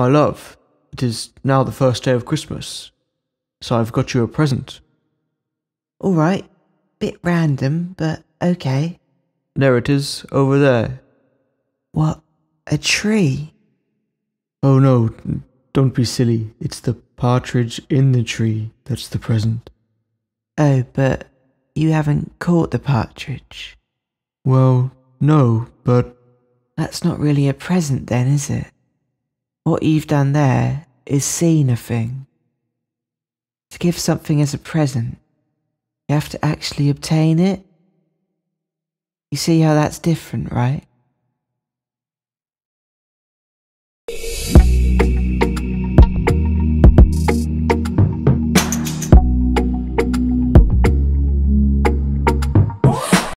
My love, it is now the first day of Christmas, so I've got you a present. All right. Bit random, but okay. There it is, over there. What? A tree? Oh no, don't be silly. It's the partridge in the tree that's the present. Oh, but you haven't caught the partridge. Well, no, but That's not really a present then, is it? What you've done there is seen a thing. To give something as a present, you have to actually obtain it. You see how that's different, right?